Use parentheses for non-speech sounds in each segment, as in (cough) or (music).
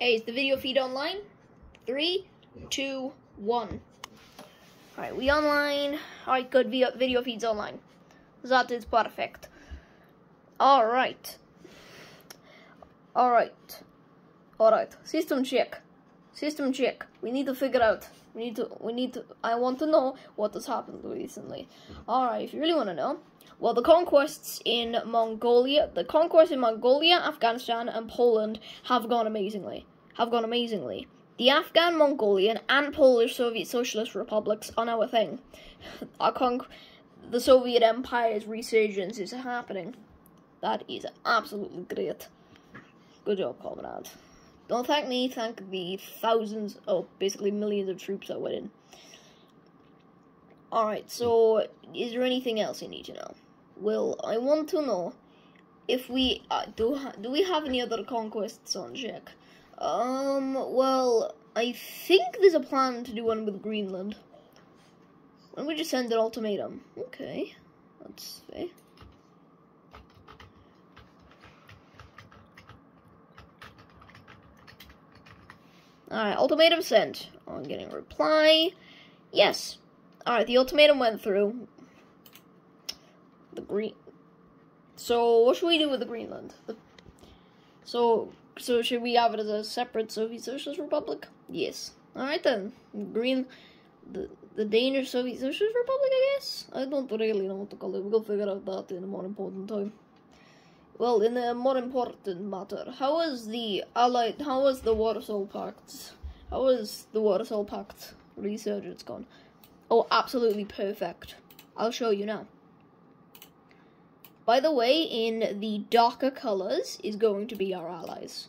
Hey, is the video feed online? Three, two, one. Alright, we online. Alright, good. Video, feed's online. That is perfect. Alright. Alright. Alright. System check. System check. We need to figure out. We need to, we need to, I want to know what has happened recently. Mm-hmm. Alright, if you really want to know. Well, the conquests in Mongolia, the conquests in Mongolia, Afghanistan, and Poland have gone amazingly. Have gone amazingly. The Afghan, Mongolian, and Polish Soviet Socialist republics are now a thing. (laughs) Our con- the Soviet Empire's resurgence is happening. That is absolutely great. Good job, comrade. Don't thank me, thank the thousands, oh, basically millions of troops that went in. Alright, so is there anything else you need to know? Well, I want to know if we uh, do. Do we have any other conquests on check? Um. Well, I think there's a plan to do one with Greenland. Why don't we just send an ultimatum? Okay, that's fair. Alright, ultimatum sent. I'm getting reply. Yes. Alright, the ultimatum went through. The green. So, what should we do with the Greenland? The... So, so should we have it as a separate Soviet Socialist Republic? Yes. Alright then. Green. The, the Danish Soviet Socialist Republic, I guess? I don't really know what to call it. We'll figure out that in a more important time. Well, in a more important matter, how was the Allied, how was the Warsaw Pact, how was the Warsaw Pact resurgence gone? Oh, absolutely perfect. I'll show you now. By the way, in the darker colors is going to be our allies.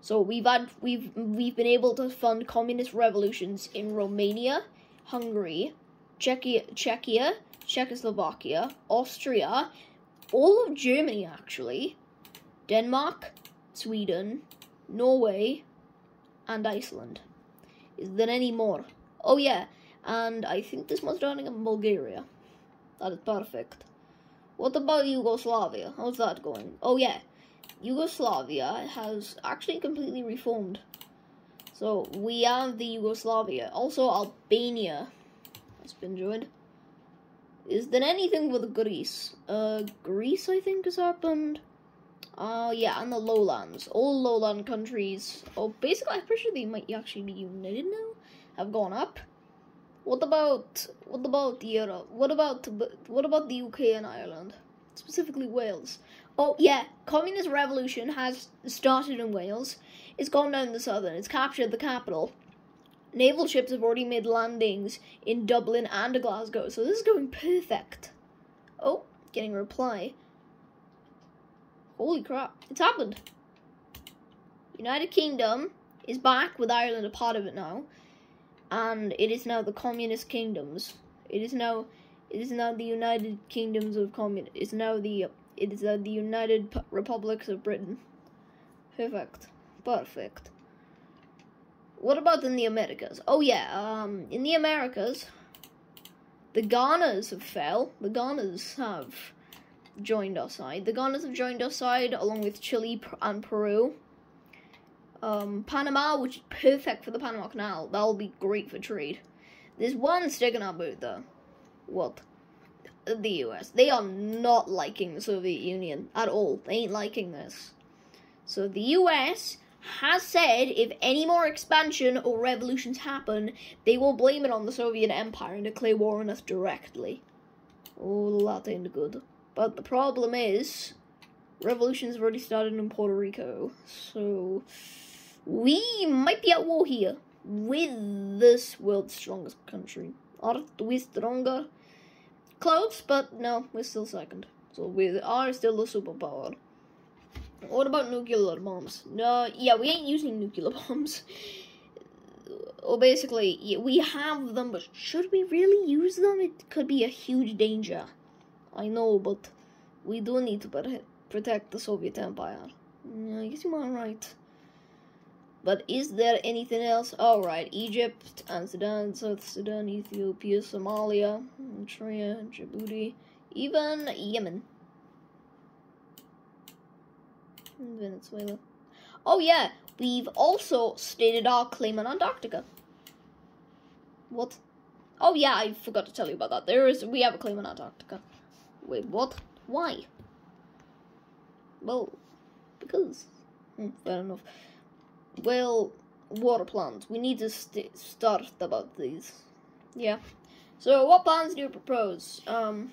So we've had we've we've been able to fund communist revolutions in Romania, Hungary, Czechia, Czechia, Czechoslovakia, Austria, all of Germany actually, Denmark, Sweden, Norway, and Iceland. Is there any more? Oh yeah, and I think this one's running in Bulgaria. That is perfect. What about Yugoslavia? How's that going? Oh yeah, Yugoslavia has actually completely reformed. So we have the Yugoslavia. Also Albania has been joined. Is there anything with Greece? Uh, Greece, I think, has happened. Uh, yeah, and the lowlands. All lowland countries. Oh, basically, I'm pretty sure they might actually be united now. Have gone up. What about what about Europe? What about what about the UK and Ireland? Specifically Wales. Oh yeah, communist revolution has started in Wales. It's gone down the southern. It's captured the capital. Naval ships have already made landings in Dublin and Glasgow, so this is going perfect. Oh, getting a reply. Holy crap, it's happened. United Kingdom is back with Ireland a part of it now, and it is now the communist kingdoms. It is now, it is now the United Kingdoms of Commun. It's now the, it is uh, the United P Republics of Britain. Perfect, perfect. What about in the Americas? Oh yeah, um, in the Americas, the Guianas have fell. The Guianas have joined our side. The Guianas have joined our side along with Chile and Peru. Um, Panama, which is perfect for the Panama Canal. That'll be great for trade. There's one sticking up out though. What? The US. They are not liking the Soviet Union at all. They ain't liking this. So the US has said if any more expansion or revolutions happen, they will blame it on the Soviet Empire and declare war on us directly. Oh, that ain't good. But the problem is, revolutions have already started in Puerto Rico, so we might be at war here with this world's strongest country. Are we stronger? Close, but no, we're still second. So we are still a superpower. What about nuclear bombs? No, yeah, we ain't using nuclear (laughs) bombs. Well, basically, we have them, but should we really use them? It could be a huge danger. I know, but we do need to protect the Soviet Empire. Yeah, I guess you are right. But is there anything else? Alright, Egypt and Sudan, South Sudan, Ethiopia, Somalia, Eritrea, Djibouti, even Yemen. Venezuela. Oh yeah, we've also stated our claim on Antarctica. What? Oh yeah, I forgot to tell you about that. There is we have a claim on Antarctica. Wait, what? Why? Well, because. Hmm, fair enough. Well, water plans. We need to st start about these. Yeah. So, what plans do you propose? Um,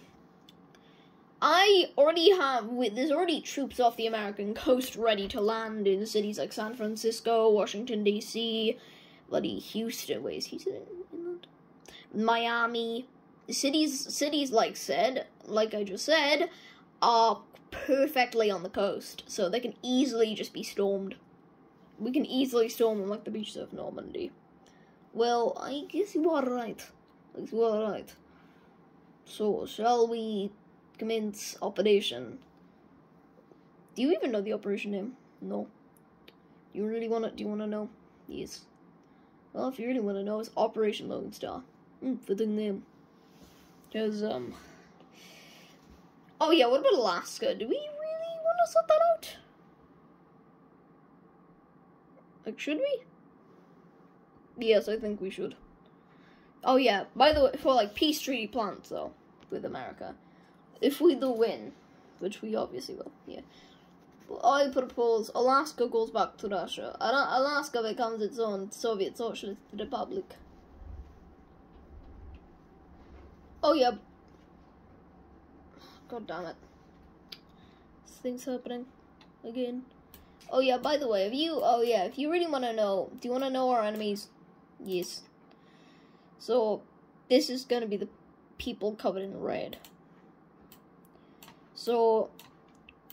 I already have. There's already troops off the American coast ready to land in cities like San Francisco, Washington D.C., bloody Houston. Wait, is Houston? Miami. Cities, cities like said, like I just said, are perfectly on the coast, so they can easily just be stormed. We can easily storm them like the beaches of Normandy. Well, I guess you are right. I guess you are right. So, shall we commence operation? Do you even know the operation name? No. Do you really want to? Do you want to know? Yes. Well, if you really want to know, it's Operation Lone Star. Mm, fitting name. Because um. Oh yeah, what about Alaska? Do we really want to sort that out? Like, should we? Yes, I think we should. Oh yeah, by the way, for like peace treaty plans though, with America, if we do win, which we obviously will, yeah. I propose Alaska goes back to Russia. Alaska becomes its own Soviet Socialist Republic. Oh yeah. God damn it. This thing's happening again. Oh yeah, by the way, if you oh yeah, if you really want to know, do you want to know our enemies? Yes. So this is gonna be the people covered in red. So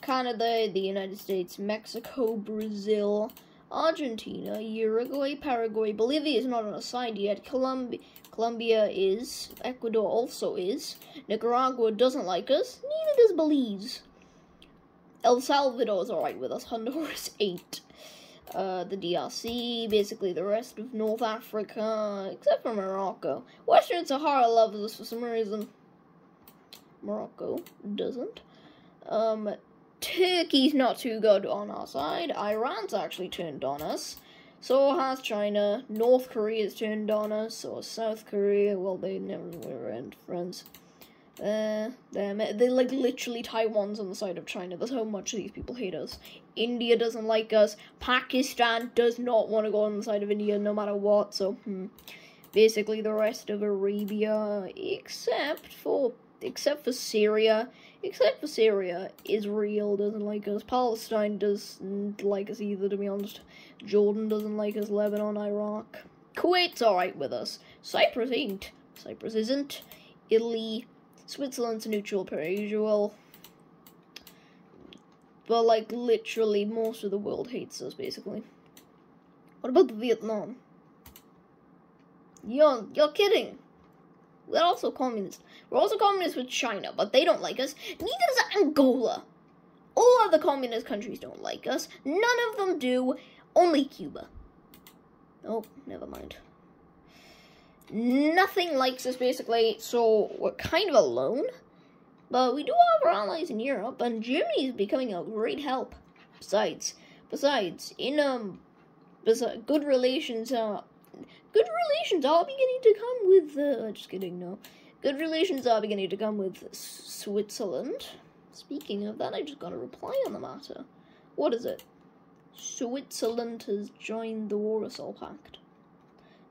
Canada, the United States, Mexico, Brazil, Argentina, Uruguay, Paraguay, Bolivia is not on a side yet. Colombia, Colombia is. Ecuador also is. Nicaragua doesn't like us. Neither does Belize. El Salvador is alright with us. Honduras, (laughs) 8. Uh, the DRC, basically the rest of North Africa, except for Morocco. Western Sahara loves us for some reason. Morocco doesn't. Um, Turkey's not too good on our side. Iran's actually turned on us. So has China. North Korea's turned on us. So South Korea. Well, they never were friends. Uh, they they like literally Taiwan's on the side of China. That's how much these people hate us. India doesn't like us. Pakistan does not want to go on the side of India no matter what. So, hmm. basically the rest of Arabia, except for except for Syria, except for Syria, Israel doesn't like us. Palestine doesn't like us either. To be honest, Jordan doesn't like us. Lebanon, Iraq, Kuwait's alright with us. Cyprus ain't. Cyprus isn't. Italy Switzerland's neutral per usual. But, like, literally, most of the world hates us, basically. What about Vietnam? You're, you're kidding. We're also communists. We're also communist with China, but they don't like us. Neither does Angola. All other communist countries don't like us. None of them do. Only Cuba. Oh, never mind nothing likes us basically, so we're kind of alone. But we do have our allies in Europe, and Germany is becoming a great help. Besides, besides, in um, besides, good relations, uh, good relations are beginning to come with. Uh, just kidding, no. Good relations are beginning to come with Switzerland. Speaking of that, I just got a reply on the matter. What is it? Switzerland has joined the Warsaw Pact.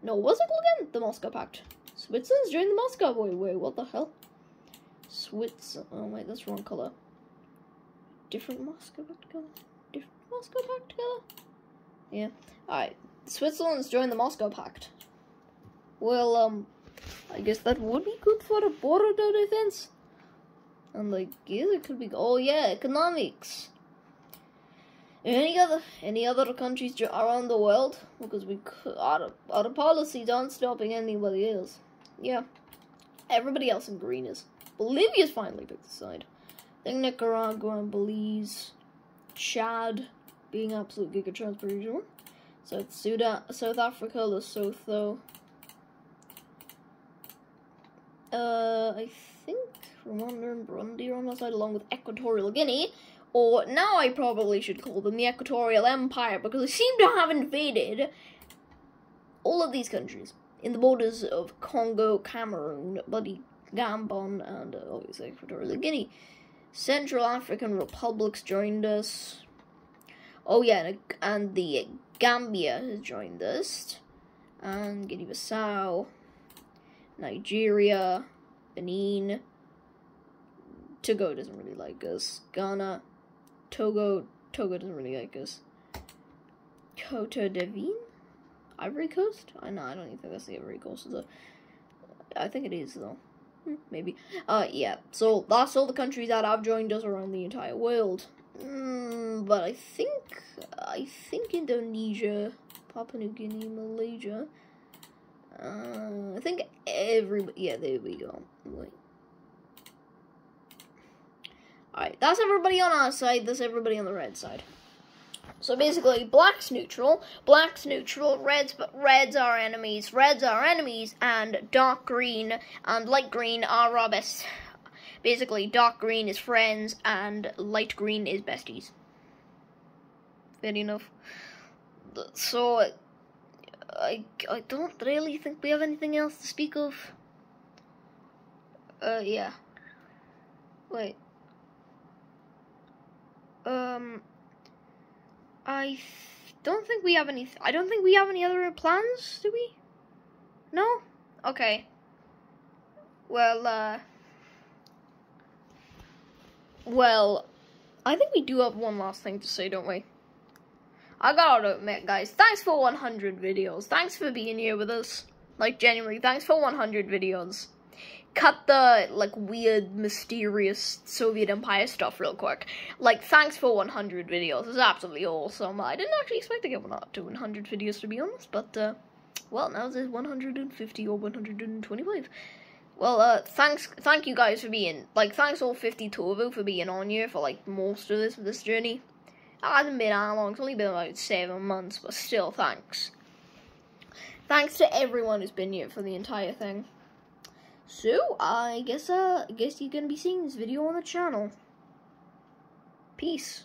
No, what's it called again? The Moscow Pact. Switzerland's joined the Moscow. Wait, wait, what the hell? Switz. Oh wait, that's wrong color. Different Moscow Pact color. Different Moscow Pact color. Yeah. All right. Switzerland's joined the Moscow Pact. Well, um, I guess that would be good for the border defense. And like, yeah, it could be. Oh yeah, economics. Any other any other countries around the world? Because we could, our our policies aren't stopping anybody else. Yeah, everybody else in green is. Bolivia's finally picked a side. I think Nicaragua and Belize, Chad, being absolute gigatrons per usual. South Sudan, South Africa, Lesotho. Uh, I think Rwanda and Burundi are on our side, along with Equatorial Guinea, or now I probably should call them the Equatorial Empire because they seem to have invaded all of these countries in the borders of Congo, Cameroon, bloody Gabon, and uh, obviously Equatorial Guinea. Central African republics joined us. Oh yeah, and the Gambia has joined us, and Guinea-Bissau, Nigeria, Benin. Togo doesn't really like us. Ghana, Togo, Togo doesn't really like us. Cote d'Ivoire, Ivory Coast. I know I don't even think that's the Ivory Coast. Is? I think it is though. Hmm, maybe. Uh, yeah. So that's all the countries that have joined us around the entire world. Mm, but I think I think Indonesia, Papua New Guinea, Malaysia. Uh, I think everybody. Yeah, there we go. Wait. Alright, that's everybody on our side, that's everybody on the red side. So basically, black's neutral, black's neutral, reds, but reds are enemies, reds are enemies, and dark green and light green are our best. Basically, dark green is friends, and light green is besties. Fair enough. So, I, I don't really think we have anything else to speak of. Uh, yeah. Wait. Um, I don't think we have any. I don't think we have any other plans. Do we? No. Okay. Well, uh. Well, I think we do have one last thing to say, don't we? I gotta admit, guys, thanks for 100 videos. Thanks for being here with us. Like, genuinely, thanks for 100 videos cut the like weird, mysterious Soviet Empire stuff real quick. Like, thanks for 100 videos. It's absolutely awesome. I didn't actually expect to get one up to 100 videos to be honest, but uh, well, now there's 150 or 125. Well, uh, thanks, thank you guys for being like, thanks all 52 of you for being on here for like most of this this journey. It hasn't been that long. It's only been about seven months, but still, thanks. Thanks to everyone who's been here for the entire thing. So, I guess, uh, I guess you're gonna be seeing this video on the channel. Peace.